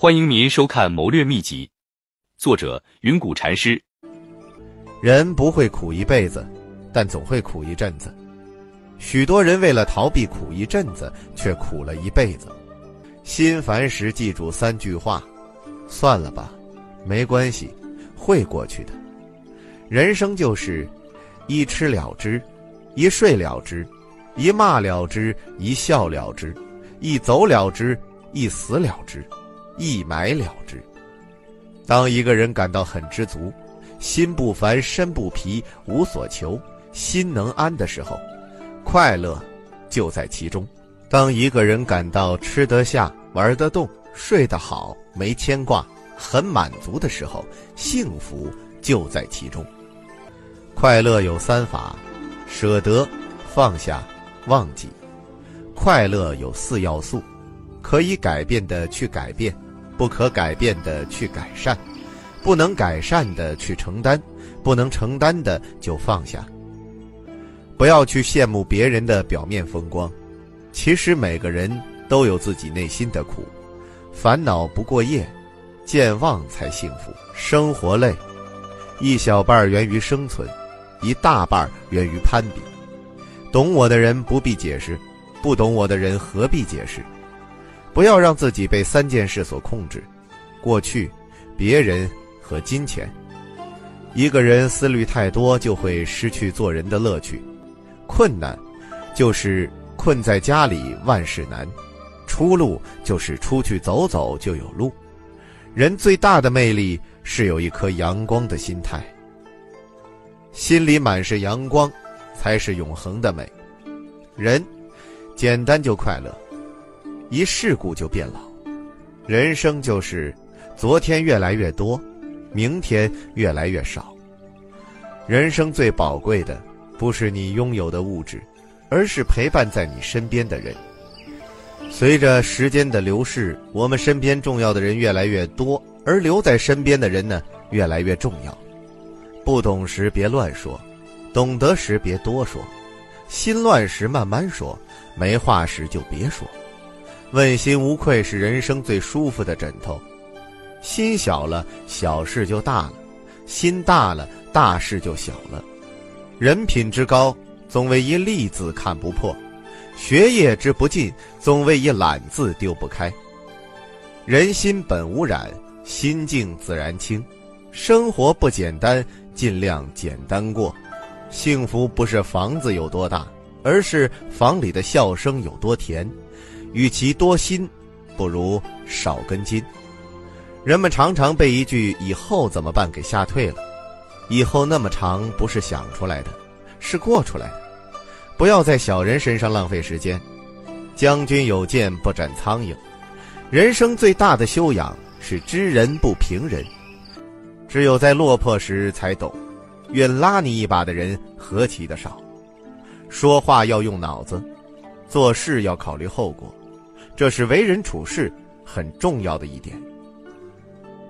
欢迎您收看《谋略秘籍》，作者云谷禅师。人不会苦一辈子，但总会苦一阵子。许多人为了逃避苦一阵子，却苦了一辈子。心烦时记住三句话：算了吧，没关系，会过去的。人生就是一吃了之，一睡了之，一骂了之，一笑了之，一走了之，一死了之。一埋了之。当一个人感到很知足，心不烦，身不疲，无所求，心能安的时候，快乐就在其中。当一个人感到吃得下、玩得动、睡得好，没牵挂，很满足的时候，幸福就在其中。快乐有三法：舍得、放下、忘记。快乐有四要素：可以改变的去改变。不可改变的去改善，不能改善的去承担，不能承担的就放下。不要去羡慕别人的表面风光，其实每个人都有自己内心的苦。烦恼不过夜，健忘才幸福。生活累，一小半源于生存，一大半源于攀比。懂我的人不必解释，不懂我的人何必解释？不要让自己被三件事所控制：过去、别人和金钱。一个人思虑太多，就会失去做人的乐趣。困难，就是困在家里万事难；出路，就是出去走走就有路。人最大的魅力是有一颗阳光的心态。心里满是阳光，才是永恒的美。人，简单就快乐。一事故就变老，人生就是昨天越来越多，明天越来越少。人生最宝贵的不是你拥有的物质，而是陪伴在你身边的人。随着时间的流逝，我们身边重要的人越来越多，而留在身边的人呢越来越重要。不懂时别乱说，懂得时别多说，心乱时慢慢说，没话时就别说。问心无愧是人生最舒服的枕头，心小了，小事就大了；心大了，大事就小了。人品之高，总为一利字看不破；学业之不进，总为一懒字丢不开。人心本无染，心静自然清。生活不简单，尽量简单过。幸福不是房子有多大，而是房里的笑声有多甜。与其多心，不如少根筋。人们常常被一句“以后怎么办”给吓退了。以后那么长，不是想出来的，是过出来的。不要在小人身上浪费时间。将军有剑，不斩苍蝇。人生最大的修养是知人不评人。只有在落魄时才懂，愿拉你一把的人何其的少。说话要用脑子，做事要考虑后果。这是为人处事很重要的一点。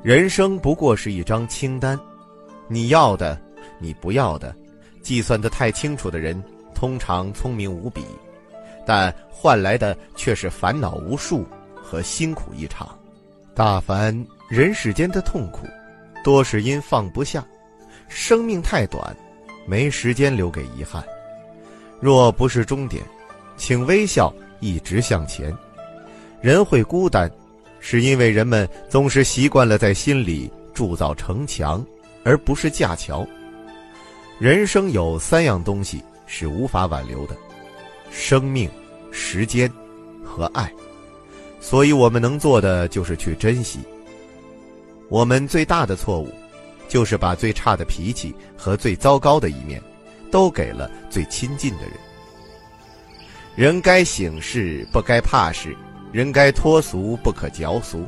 人生不过是一张清单，你要的，你不要的，计算的太清楚的人，通常聪明无比，但换来的却是烦恼无数和辛苦一场。大凡人世间的痛苦，多是因放不下。生命太短，没时间留给遗憾。若不是终点，请微笑，一直向前。人会孤单，是因为人们总是习惯了在心里铸造城墙，而不是架桥。人生有三样东西是无法挽留的：生命、时间和爱。所以我们能做的就是去珍惜。我们最大的错误，就是把最差的脾气和最糟糕的一面，都给了最亲近的人。人该醒事，不该怕事。人该脱俗，不可嚼俗；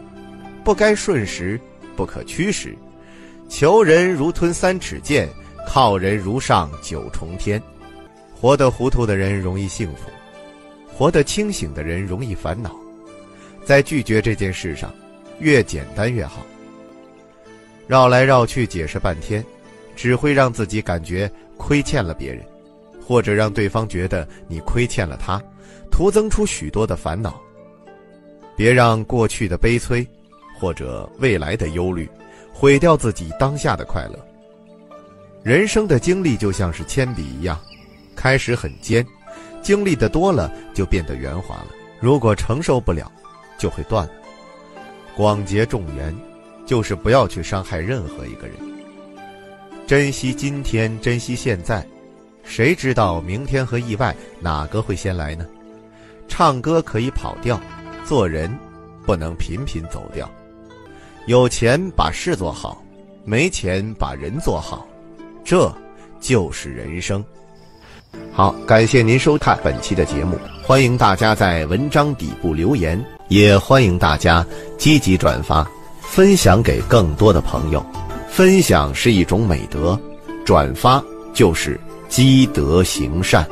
不该顺时，不可屈时。求人如吞三尺剑，靠人如上九重天。活得糊涂的人容易幸福，活得清醒的人容易烦恼。在拒绝这件事上，越简单越好。绕来绕去解释半天，只会让自己感觉亏欠了别人，或者让对方觉得你亏欠了他，徒增出许多的烦恼。别让过去的悲催，或者未来的忧虑，毁掉自己当下的快乐。人生的经历就像是铅笔一样，开始很尖，经历的多了就变得圆滑了。如果承受不了，就会断了。广结众缘，就是不要去伤害任何一个人。珍惜今天，珍惜现在，谁知道明天和意外哪个会先来呢？唱歌可以跑调，做人不能频频走掉。有钱把事做好，没钱把人做好，这就是人生。好，感谢您收看本期的节目，欢迎大家在文章底部留言，也欢迎大家积极转发，分享给更多的朋友。分享是一种美德，转发就是积德行善。